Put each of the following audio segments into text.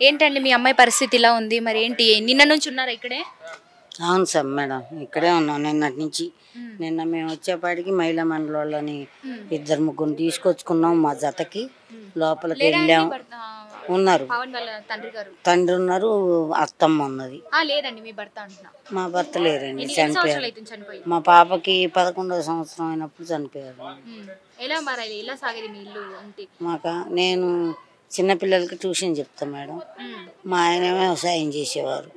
ఏంటండి మీ అమ్మాయి పరిస్థితి ఇలా ఉంది? మరి ఏంటి? నిన్న నుంచి ఉన్నారా ఇక్కడే? అవును సార్ మేడం. ఇక్కడే ఉన్నాం నిన్నటి నుంచి. నిన్న మేము వచ్చేపాటికి మహిళా మండలంలోని ఇద్దరు ముగ్గురు తీసుకొచ్చుకున్నాం మా జతకి. లోపలికి వెళ్ళాం. ఉన్నారు. తండ్రి ఉన్నారు అత్తమ్మ ఉన్నది. మీ భర్త లేరండి చనిపోయారు మా పాపకి పదకొండవ సంవత్సరం అయినప్పుడు చనిపోయారు మాక నేను చిన్నపిల్లలకి ట్యూషన్ చెప్తాను మేడం. మా ఆయన వ్యవసాయం చేసేవారు.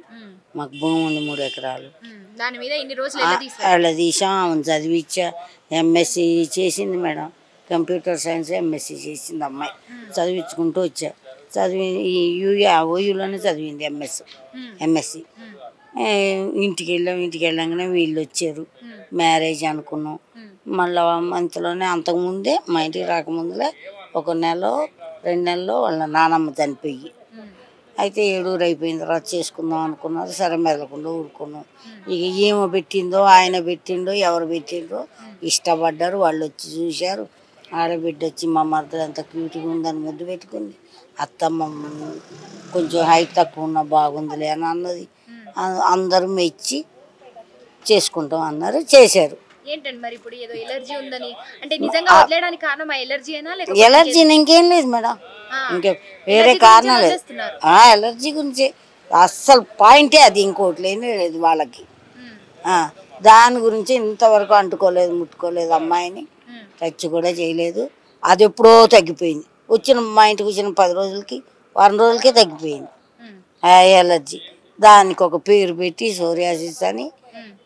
మాకు భూమి ఉంది మూడు ఎకరాలు. ఉమ్. దాని మీద ఇన్ని రోజులు ఎలా తీసారు వాళ్ళ తీసాం ఆమెను చదివిచ్చా ఎంఎస్సి చేసింది మేడం. కంప్యూటర్ సైన్స్ ఎంఎస్సి చేసింది అమ్మాయి. చదివించుకుంటూ వచ్చా. చదివి ఈ యూఏ ఓయూలోనే చదివింది ఎంఎస్ ఎంఎస్సి ఇంటికి వెళ్ళాం ఇంటికి వెళ్ళంగానే వీళ్ళు వచ్చారు. మ్యారేజ్ అనుకున్నాం. మళ్ళీ అంతలోనే అంతకుముందే మా ఇంటికి రాకముందులే ఒక నెల రెండు నెలల్లో వాళ్ళ నానమ్మ చనిపోయి. అయితే ఏడూరు అయిపోయిన తర్వాత చేసుకుందాం అనుకున్నారు సరే మెదలకుండా ఊరుకున్నాం. ఇక ఏమో పెట్టిందో ఆయన పెట్టిండో ఎవరు పెట్టిండ్రో ఇష్టపడ్డారు. వాళ్ళు వచ్చి చూశారు. ఆడబిడ్డ వచ్చి మా మరదలు ఎంత క్యూట్గా ఉందని ముద్దు పెట్టుకుంది. అత్తమ్మ కొంచెం హైట్ తక్కువ ఉన్న బాగుందిలే అని అన్నది. అందరూ మెచ్చి చేసుకుంటాం అన్నారు. చేశారు. ఏంటండి మరి ఇప్పుడు ఏదో ఎలర్జీ ఉందని? అంటే నిజంగా వదిలేయడానికి కారణం ఆ ఎలర్జీ అయినా లేకపోతే ఎలర్జీ ఇంకేం? లేదు మేడం. ఇంకే వేరే కారణం లేదు. ఆ, ఎలర్జీ గురించి అస్సలు పాయింటే అది ఇంకోటి లేనే లేదు వాళ్ళకి. దాని గురించి ఇంతవరకు అంటుకోలేదు ముట్టుకోలేదు అమ్మాయిని. టచ్ కూడా చేయలేదు. అది ఎప్పుడో తగ్గిపోయింది. వచ్చిన మా ఇంటికి వచ్చిన పది రోజులకి వారం రోజులకే తగ్గిపోయింది. ఎలర్జీ. దానికి ఒక పేరు పెట్టి సోరియాసిస్ అని.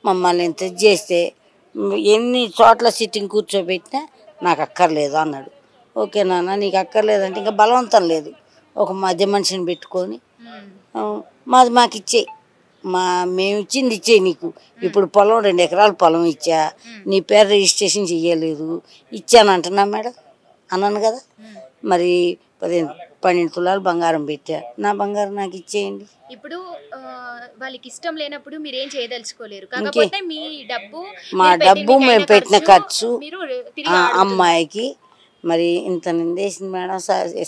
మమ్మల్ని ఇంత చేస్తే ఎన్ని చోట్ల సిట్టింగ్ కూర్చోబెట్టినా నాకు అక్కర్లేదు అన్నాడు. ఓకే నాన్న నీకు అక్కర్లేదంటే ఇంకా బలవంతం లేదు. ఒక మధ్య మనిషిని పెట్టుకొని మాది మాకు ఇచ్చేయి మా మేము ఇచ్చింది ఇచ్చేయి నీకు. ఇప్పుడు పొలం రెండు ఎకరాల పొలం ఇచ్చా. నీ పేరు రిజిస్ట్రేషన్ చెయ్యలేదు. ఇచ్చానంటున్నా మేడం. అన్నాను కదా. మరి పదిహేను పన్నెండు తులాలు బంగారం పెట్టా. నా బంగారం నాకు ఇచ్చేయండి. ఇప్పుడు వాళ్ళకి ఇష్టం లేనప్పుడు మీరు ఏం చేయదలుచుకోలేరు. కాకపోతే మీ డబ్బు మా డబ్బు మేము పెట్టిన ఖర్చు అమ్మాయికి మరి ఇంత నిందేసింది మేడం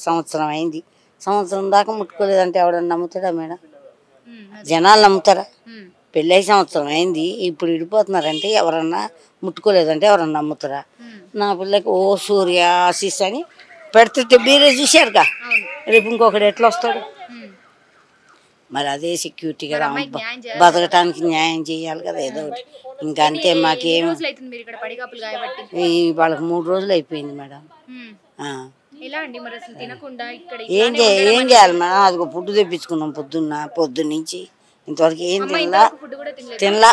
సంవత్సరం అయింది. సంవత్సరం దాకా ముట్టుకోలేదంటే ఎవడన్నా నమ్ముతాడా మేడం. జనాలు నమ్ముతారా. పెళ్ళై సంవత్సరం అయింది ఇప్పుడు విడిపోతున్నారంటే ఎవరన్నా ముట్టుకోలేదంటే ఎవరన్నా నమ్ముతారా. నా పిల్లకి ఓ సూర్య ఆశీస్ అని పెడుతుంటే మీరే చూశారుగా? రేపు ఇంకొకడు ఎట్లా వస్తాడు. మరి అదే సెక్యూరిటీ కదా. చేయాలి. బతకటానికి న్యాయం చేయాలి కదా ఏదో ఒకటి. ఇంకా అంతే మాకేం వాళ్ళకి మూడు రోజులు అయిపోయింది మేడం. ఏం చే ఏం చేయాలి మేడం? అది ఫుడ్ తెప్పించుకున్నాం పొద్దున్న పొద్దున్న నుంచి ఇంతవరకు ఏం తినలా. తినలా.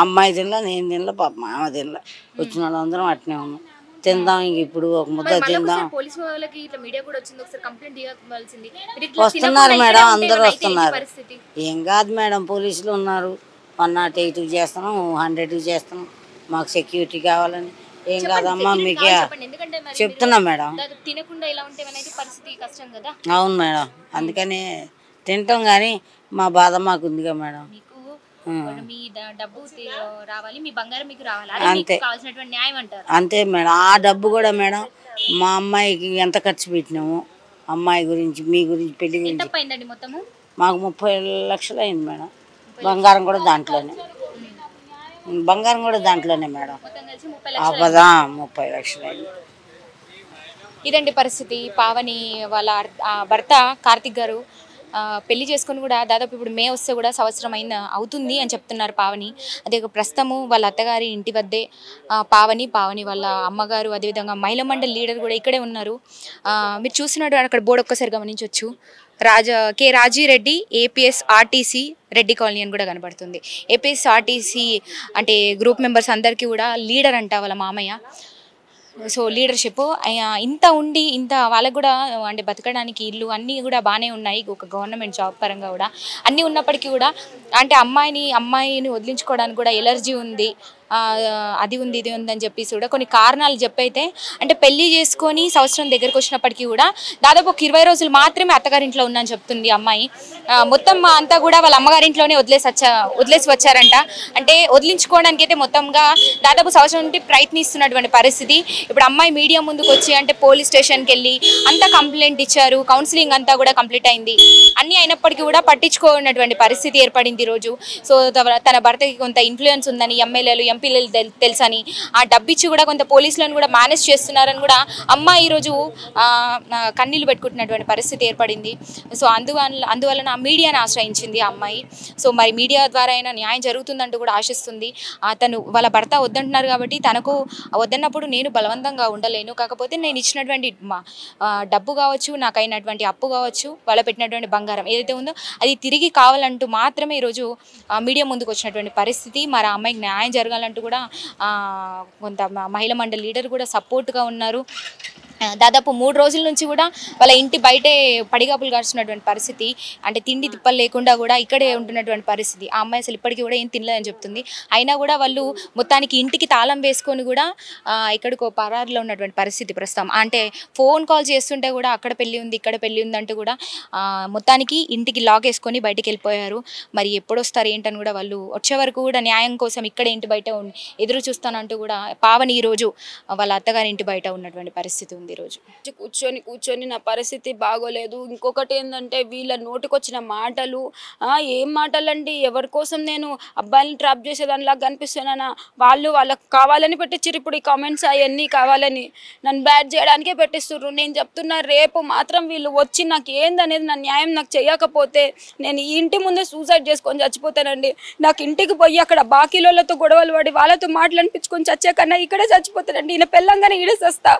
అమ్మాయి తినలా నేను తినలా పాప మామ తినలా. వచ్చిన వాళ్ళందరం అట్నే ఉన్నాం. తిందాం ఇంక ఇప్పుడు ఒక ముద్ద తిందాం. పోలీసు వాళ్ళకి ఇట్లా మీడియా కూడా వచ్చింది ఒకసారి కంప్లైంట్ ఇవ్వాల్సింది. మీరు ఇట్లా వస్తున్నారు మేడం అందరూ వస్తున్నారు. ఏం కాదు మేడం పోలీసులు ఉన్నారు. వన్ నాట్ ఎయిట్ చేస్తున్నాం హండ్రెడ్ చేస్తున్నాం. మాకు సెక్యూరిటీ కావాలని. ఏం కాదమ్మా మీకు చెప్తున్నా మేడం. దాదాపు తినకుండా ఇలా ఉంటే ఏమైనా అయితే పరిస్థితి కష్టం కదా? అవును మేడం అందుకని తింటాం కానీ మా బాధ మాకు ఉందిగా మేడం మీ డబ్బు రావాలి మీ బంగారం మీకు రావాలి. అదే మీకు కావాల్సినటువంటి న్యాయం అంటారు. అంతే మేడం. ఆ డబ్బు కూడా మేడం మా అమ్మాయికి ఎంత ఖర్చు పెట్టినాము? అమ్మాయి గురించి మీ గురించి పెళ్ళి గురించి. ఎంత అయిందండి మొత్తము? మాకు ముప్పై లక్షలు అయింది మేడం బంగారం కూడా దాంట్లోనే. బంగారం కూడా దాంట్లోనే మేడం. కలిసి ముప్పై లక్షలు అయింది. ఇదండి పరిస్థితి. పావని వాళ్ళ భర్త కార్తిక్ గారు. పెళ్ళి చేసుకొని కూడా దాదాపు ఇప్పుడు మే వస్తే కూడా సంవత్సరం అయిన అవుతుంది అని చెప్తున్నారు పావని. అదే ఒక ప్రస్తుతము వాళ్ళ అత్తగారి ఇంటి వద్దే పావని పావని వాళ్ళ అమ్మగారు అదేవిధంగా మహిళా మండలి లీడర్ కూడా ఇక్కడే ఉన్నారు. మీరు చూసినట్టు అక్కడ బోర్డు ఒక్కసారి గమనించవచ్చు Raja K Rajireddy APS RTC Reddy colony అని కూడా కనబడుతుంది. ఏపీఎస్ ఆర్టీసీ అంటే గ్రూప్ మెంబర్స్ అందరికీ కూడా లీడర్ అంట వాళ్ళ మామయ్య. సో లీడర్షిప్ ఇంత ఉండి ఇంత వాళ్ళకు కూడా అంటే బతకడానికి ఇల్లు అన్నీ కూడా బాగానే ఉన్నాయి ఒక గవర్నమెంట్ జాబ్ పరంగా కూడా. అన్నీ ఉన్నప్పటికీ కూడా అంటే అమ్మాయిని అమ్మాయిని వదిలించుకోవడానికి కూడా ఎలర్జీ ఉంది. అది ఉంది ఇది ఉంది అని చెప్పేసి కూడా కొన్ని కారణాలు చెప్పైతే అంటే పెళ్ళి చేసుకొని సంవత్సరం దగ్గరకు వచ్చినప్పటికీ కూడా దాదాపు ఒక ఇరవై రోజులు మాత్రమే అత్తగారింట్లో ఉన్నాను చెప్తుంది అమ్మాయి. మొత్తం అంతా కూడా వాళ్ళ అమ్మగారింట్లోనే వదిలేసి వచ్చా వదిలేసి వచ్చారంట. అంటే వదిలించుకోవడానికి అయితే మొత్తంగా దాదాపు సంవత్సరం నుండి ప్రయత్నిస్తున్నటువంటి పరిస్థితి. ఇప్పుడు అమ్మాయి మీడియా ముందుకు వచ్చి అంటే పోలీస్ స్టేషన్కి వెళ్ళి అంతా కంప్లైంట్ ఇచ్చారు కౌన్సిలింగ్ అంతా కూడా కంప్లీట్ అయింది. అన్నీ అయినప్పటికీ కూడా పట్టించుకోనటువంటి పరిస్థితి ఏర్పడింది ఈరోజు సో తన భర్తకి కొంత ఇన్ఫ్లుయెన్స్ ఉందని ఎమ్మెల్యేలు పిల్లలు తెలుసని. ఆ డబ్బిచ్చి కూడా కొంత పోలీసులను కూడా మేనేజ్ చేస్తున్నారని కూడా అమ్మ ఈరోజు కన్నీళ్ళు పెట్టుకుంటున్నటువంటి పరిస్థితి ఏర్పడింది. సో అందువల్ల అందువలన మీడియాని ఆశ్రయించింది ఆ అమ్మాయి. సో మరి మీడియా ద్వారా అయినా న్యాయం జరుగుతుందంటూ కూడా ఆశిస్తుంది. అతను వాళ్ళ భర్త వద్దంటున్నారు కాబట్టి తనకు వద్దన్నప్పుడు నేను బలవంతంగా ఉండలేను. కాకపోతే నేను ఇచ్చినటువంటి మా డబ్బు కావచ్చు నాకైనటువంటి అప్పు కావచ్చు వాళ్ళ పెట్టినటువంటి బంగారం ఏదైతే ఉందో అది తిరిగి కావాలంటూ మాత్రమే ఈరోజు మీడియా ముందుకు వచ్చినటువంటి పరిస్థితి. మరి ఆ అమ్మాయికి న్యాయం జరగాలి చేయాలంటూ కూడా కొంత మ- మండలి లీడర్ కూడా సపోర్ట్గా ఉన్నారు. దాదాపు మూడు రోజుల నుంచి కూడా వాళ్ళ ఇంటి బయటే పడిగాపులు కాల్చున్నటువంటి పరిస్థితి అంటే తిండి తిప్పలు లేకుండా కూడా ఇక్కడే ఉంటున్నటువంటి పరిస్థితి. ఆ అమ్మాయి అసలు ఇప్పటికీ కూడా ఏం తినలేదని చెప్తుంది. అయినా కూడా వాళ్ళు మొత్తానికి ఇంటికి తాళం వేసుకొని కూడా ఇక్కడికి పరారులో ఉన్నటువంటి పరిస్థితి ప్రస్తుతం. అంటే ఫోన్ కాల్ చేస్తుంటే కూడా అక్కడ పెళ్ళి ఉంది ఇక్కడ పెళ్ళి ఉంది అంటూ కూడా మొత్తానికి ఇంటికి లాక్ వేసుకొని బయటికి వెళ్ళిపోయారు. మరి ఎప్పుడు వస్తారు ఏంటని కూడా వాళ్ళు వచ్చే వరకు కూడా న్యాయం కోసం ఇక్కడ ఇంటి బయట ఉన్- ఎదురు చూస్తానంటూ కూడా పావని ఈ రోజు వాళ్ళ అత్తగారి ఇంటి బయట ఉన్నటువంటి పరిస్థితి ఉంది ఈరోజు. కూర్చొని కూర్చొని నా పరిస్థితి బాగోలేదు. ఇంకొకటి ఏంటంటే వీళ్ళ నోటికొచ్చిన మాటలు ఏం మాటలండి? ఎవరి కోసం నేను అబ్బాయిని ట్రాప్ చేసేదానిలాగా కనిపిస్తున్నానా? వాళ్ళు వాళ్ళకి కావాలని పెట్టించారు ఇప్పుడు ఈ కామెంట్స్ అవన్నీ కావాలని. నన్ను బ్యాడ్ చేయడానికే పెట్టిస్తున్నారు నేను చెప్తున్నా రేపు మాత్రం వీళ్ళు వచ్చి నాకు ఏందనేది నా న్యాయం నాకు చేయకపోతే నేను ఈ ఇంటి ముందే సూసైడ్ చేసుకొని చచ్చిపోతానండి. నాకు ఇంటికి పోయి అక్కడ బాకీలతో గొడవలు పడి వాళ్ళతో మాటలు అనిపించుకొని చచ్చే కన్నా ఇక్కడే చచ్చిపోతానండి ఈయన పెళ్ళంగానే ఈడే సస్తా.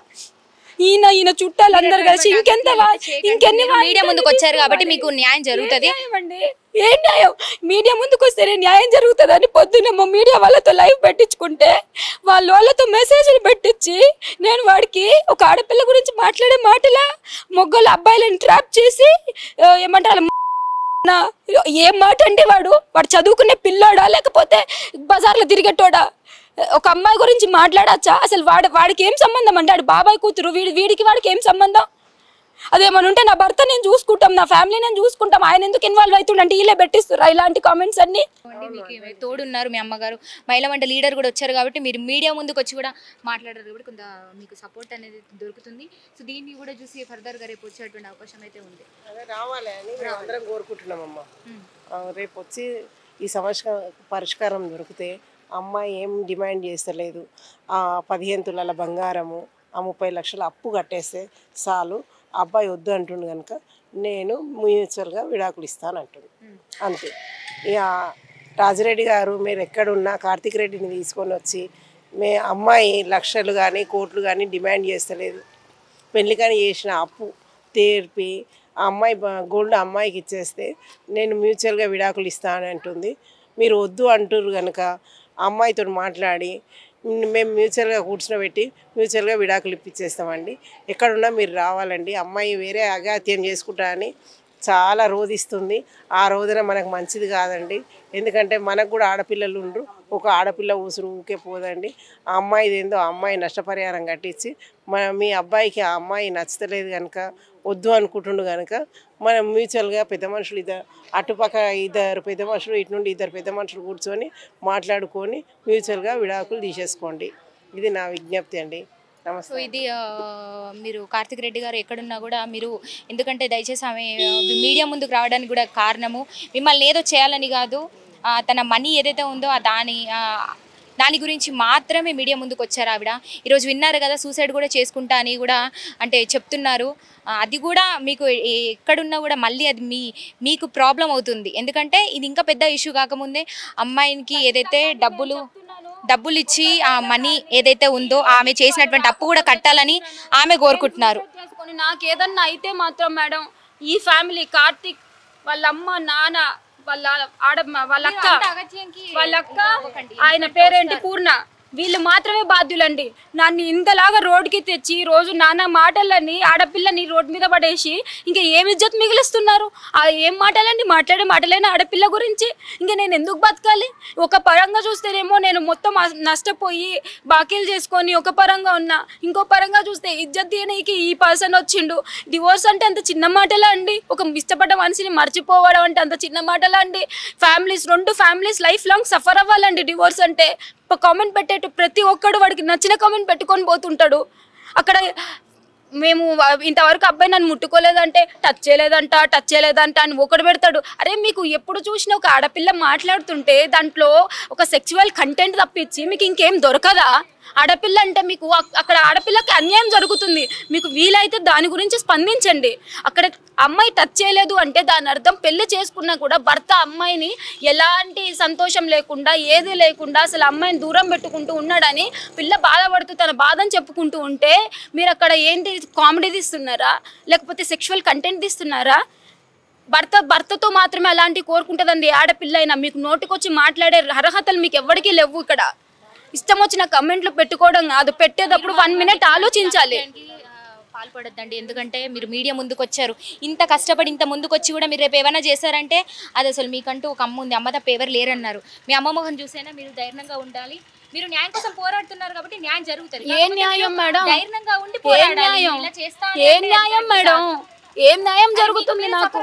ఈయన ఈయన చుట్టాలు అందరు కలిసి ఇంకెంత ఇంకెన్ని మీడియా ముందుకు వచ్చారు కాబట్టి మీకు న్యాయం జరుగుతుంది? ఏం న్యాయం? మీడియా ముందుకు వస్తేనే న్యాయం జరుగుతుంది అని పొద్దున్న మా మీడియా వాళ్ళతో లైవ్ పెట్టించుకుంటే వాళ్ళు వాళ్ళతో మెసేజ్లు పెట్టించి నేను వాడికి ఒక ఆడపిల్ల గురించి మాట్లాడే మాటలా మొగ్గలు అబ్బాయిలను ట్రాప్ చేసి ఏమంటారు నా ఏం మాట అండి వాడు? వాడు చదువుకునే పిల్లోడా? లేకపోతే బజార్లో తిరిగేటోడా? ఒక అమ్మాయి గురించి మాట్లాడచ్చా? అసలు వాడు వాడికి ఏం సంబంధం అంటే వాడు బాబాయ్ కూతురు వీడి వీడికి వాడికి ఏం సంబంధం? అదేమని ఉంటే నా భర్త నేను చూసుకుంటాం నా ఫ్యామిలీ నేను చూసుకుంటాం. ఆయన ఎందుకు ఇన్వాల్వ్ అవుతుండంటే వీళ్ళే పెట్టిస్తురా ఇలాంటి కామెంట్స్ అన్ని. అండి, మీకు ఏమి తోడున్నారు మీ అమ్మగారు? మహిళా మండలి లీడర్ కూడా వచ్చారు కాబట్టి మీరు మీడియా ముందుకు వచ్చి కూడా మాట్లాడారు కాబట్టి కొంత మీకు సపోర్ట్ అనేది దొరుకుతుంది. సో దీన్ని కూడా చూసి ఫర్దర్గా రేపు వచ్చేటువంటి అవకాశం అయితే ఉంది. రావాలి అని మేము అందరం కోరుకుంటున్నామమ్మా. రేపు వచ్చి ఈ సమస్య పరిష్కారం దొరికితే అమ్మాయి ఏం డిమాండ్ చేస్తలేదు. ఆ పదిహేను తులాల బంగారము ఆ ముప్పై లక్షల అప్పు కట్టేస్తే చాలు. అబ్బాయి వద్దు అంటుండు కనుక నేను మ్యూచువల్గా విడాకులు ఇస్తాను అంటుంది అంతే. ఇక రాజిరెడ్డి గారు మీరు ఎక్కడున్నా కార్తీక్ రెడ్డిని తీసుకొని వచ్చి మే అమ్మాయి లక్షలు కానీ కోట్లు కానీ డిమాండ్ చేస్తలేదు. పెళ్ళి కానీ చేసిన అప్పు తీర్పి ఆ అమ్మాయి గోల్డ్ అమ్మాయికి ఇచ్చేస్తే నేను మ్యూచువల్గా విడాకులు ఇస్తాను అంటుంది. మీరు వద్దు అంటున్నారు కనుక అమ్మాయితో మాట్లాడి "మ్, మేము మ్యూచువల్గా కూర్చునబెట్టి మ్యూచువల్గా విడాకులు ఇప్పించేస్తామండి ఎక్కడున్నా మీరు రావాలండి. అమ్మాయి వేరే అగాత్యం చేసుకుంటా అని చాలా రోధిస్తుంది. ఆ రోజున మనకు మంచిది కాదండి. ఎందుకంటే మనకు కూడా ఆడపిల్లలు ఉండరు. ఒక ఆడపిల్ల ఊసురు ఊకే పోదండి. ఆ అమ్మాయిది ఏందో ఆ అమ్మాయి నష్టపరిహారం కట్టించి మన మీ అబ్బాయికి ఆ అమ్మాయి నచ్చలేదు కనుక వద్దు అనుకుంటుండు కనుక మనం మ్యూచువల్గా పెద్ద మనుషులు ఇద్దరు అటుపక్క ఇద్దరు పెద్ద మనుషులు ఇటు నుండి ఇద్దరు పెద్ద మనుషులు కూర్చొని మాట్లాడుకొని మ్యూచువల్గా విడాకులు తీసేసుకోండి. ఇది నా విజ్ఞప్తి అండి. సో నమస్తే ఇది మీరు కార్తిక్ రెడ్డి గారు ఎక్కడున్నా కూడా మీరు ఎందుకంటే దయచేసి ఆమె మీడియా ముందుకు రావడానికి కూడా కారణము. మిమ్మల్ని ఏదో చేయాలని కాదు. తన మనీ ఏదైతే ఉందో ఆ దాని దాని గురించి మాత్రమే మీడియా ముందుకు వచ్చారు ఆవిడ. ఈరోజు విన్నారు కదా సూసైడ్ కూడా చేసుకుంటా అని కూడా అంటే చెప్తున్నారు. అది కూడా మీకు ఎక్కడున్నా కూడా మళ్ళీ అది మీ మీకు ప్రాబ్లం అవుతుంది. ఎందుకంటే ఇది ఇంకా పెద్ద ఇష్యూ కాకముందే అమ్మాయికి ఏదైతే డబ్బులు డబ్బులు ఇచ్చి ఆ మనీ ఏదైతే ఉందో ఆమె చేసినటువంటి అప్పు కూడా కట్టాలని ఆమె కోరుకుంటున్నారు. నాకేదన్నా నాకు ఏదన్నా అయితే మాత్రం మేడం ఈ ఫ్యామిలీ కార్తిక్ వాళ్ళ అమ్మ నాన్న వాళ్ళ ఆడ వాళ్ళ అక్క. వాళ్ళ అక్క ఆయన పేరేంటి? పూర్ణ. వీళ్ళు మాత్రమే బాధ్యులండి. నన్ను ఇంతలాగా రోడ్డుకి తెచ్చి రోజు నానా మాటలని ఆడపిల్లని రోడ్డు మీద పడేసి ఇంకా ఏం ఇజ్జత్ మిగిలిస్తున్నారు? ఆ ఏం మాటలండి? మాట్లాడే మాటలేని ఆడపిల్ల గురించి. ఇంకా నేను ఎందుకు బతకాలి? ఒక పరంగా చూస్తేనేమో నేను మొత్తం నష్టపోయి బాకీలు చేసుకొని ఒక పరంగా ఉన్నా. ఇంకో పరంగా చూస్తే ఇజ్జత్ తీయనీకి ఈ పర్సన్ వచ్చిండు. డివోర్స్ అంటే అంత చిన్న మాటలా అండి? ఒక ఇష్టపడ్డ మనిషిని మర్చిపోవడం అంటే అంత చిన్న మాటలా అండి? ఫ్యామిలీస్ రెండు ఫ్యామిలీస్ లైఫ్ లాంగ్ సఫర్ అవ్వాలండి డివోర్స్ అంటే. కామెంట్ పెట్టేట్టు ప్రతి ఒక్కడు వాడికి నచ్చిన కామెంట్ పెట్టుకొని పోతుంటాడు. అక్కడ మేము ఇంతవరకు అబ్బాయి నన్ను ముట్టుకోలేదంటే టచ్ చేయలేదంట టచ్ చేయలేదంట అని ఒకటి పెడతాడు. అరే మీకు ఎప్పుడు చూసినా ఒక ఆడపిల్ల మాట్లాడుతుంటే దాంట్లో ఒక సెక్చువల్ కంటెంట్ తప్పించి మీకు ఇంకేం దొరకదా? ఆడపిల్ల అంటే మీకు అక్కడ ఆడపిల్లకి అన్యాయం జరుగుతుంది. మీకు వీలైతే దాని గురించి స్పందించండి. అక్కడ అమ్మాయి టచ్ చేయలేదు అంటే దాని అర్థం పెళ్ళి చేసుకున్నా కూడా భర్త అమ్మాయిని ఎలాంటి సంతోషం లేకుండా ఏది లేకుండా అసలు అమ్మాయిని దూరం పెట్టుకుంటూ ఉన్నాడని పిల్ల బాధపడుతూ తన బాధను చెప్పుకుంటూ ఉంటే మీరు అక్కడ ఏంటి కామెడీ తీస్తున్నారా? లేకపోతే సెక్షువల్ కంటెంట్ తీస్తున్నారా? భర్త భర్తతో మాత్రమే అలాంటి కోరుకుంటుందండి. ఆడపిల్ల అయినా మీకు నోటికొచ్చి మాట్లాడే అర్హతలు మీకు ఎవరికీ లేవు ఇక్కడ. ఇష్టం వచ్చిన కమెంట్లు పెట్టుకోవడం కాదు. పెట్టేటప్పుడు వన్ మినిట్ ఆలోచించాలి. పాల్పడొద్దండి. ఎందుకంటే మీరు మీడియా ముందుకు వచ్చారు ఇంత కష్టపడి ఇంత ముందుకు వచ్చి కూడా మీరు రేపు ఏమైనా చేశారంటే అది అసలు మీకంటూ ఒక అమ్మ ఉంది. అమ్మ తప్ప ఎవరు లేరన్నారు. మీ అమ్మ మొహం చూసైనా మీరు ధైర్యంగా ఉండాలి. మీరు న్యాయం కోసం పోరాడుతున్నారు కాబట్టి న్యాయం జరుగుతుంది. ఏ న్యాయం మేడం? ధైర్యంగా ఉండి పోరాడాలి. న్యాయం చేస్తా ఏ మేడం? ఏం న్యాయం జరుగుతుంది నాకు?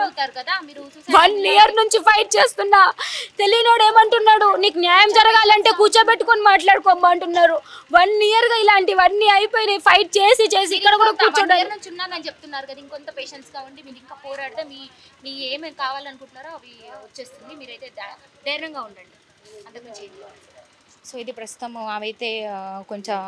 వన్ ఇయర్ నుంచి ఫైట్ చేస్తున్నా. తెలియనోడు ఏమంటున్నాడు? నీకు న్యాయం జరగాలంటే కూర్చోబెట్టుకొని మాట్లాడుకోమ్మా అంటున్నారు. వన్ ఇయర్గా ఇలాంటివన్నీ అయిపోయినాయి. ఫైట్ చేసి చేసి ఇక్కడ కూడా కూర్చోడానికి year నుంచి ఉన్నానని చెప్తున్నారు కదా ఇంకొంత పేషెన్స్గా ఉండి మీరు ఇంకా పోరాడితే మీ మీ ఏమేమి కావాలనుకుంటున్నారో అవి వచ్చేస్తుంది. మీరైతే ధైర్యంగా ఉండండి. అంతకుమించి. సో ఇది ప్రస్తుతం ఆ, కొంచెం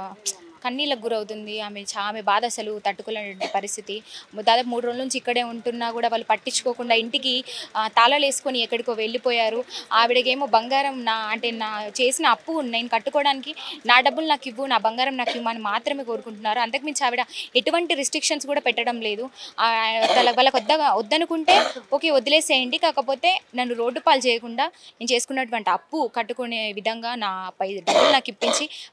కన్నీళ్ళకు గురవుతుంది. ఆమె చా ఆమె బాధ అసలు తట్టుకోలేని పరిస్థితి. దాదాపు మూడు రోజుల నుంచి ఇక్కడే ఉంటున్నా కూడా వాళ్ళు పట్టించుకోకుండా ఇంటికి తాళాలు వేసుకొని ఎక్కడికో వెళ్ళిపోయారు. ఆవిడకేమో బంగారం నా అంటే నా చేసిన అప్పు నేను కట్టుకోవడానికి నా డబ్బులు నాకు ఇవ్వు నా బంగారం నాకు ఇవ్వమని మాత్రమే కోరుకుంటున్నారు. అంతకుమించి ఆవిడ ఎటువంటి రిస్ట్రిక్షన్స్ కూడా పెట్టడం లేదు. వాళ్ళ- వాళ్ళకి వద్దగా వద్దనుకుంటే ఓకే వదిలేసేయండి. కాకపోతే నన్ను రోడ్డు పాలు చేయకుండా నేను చేసుకున్నటువంటి అప్పు కట్టుకునే విధంగా నా పై డబ్బులు నాకు ఇప్పించి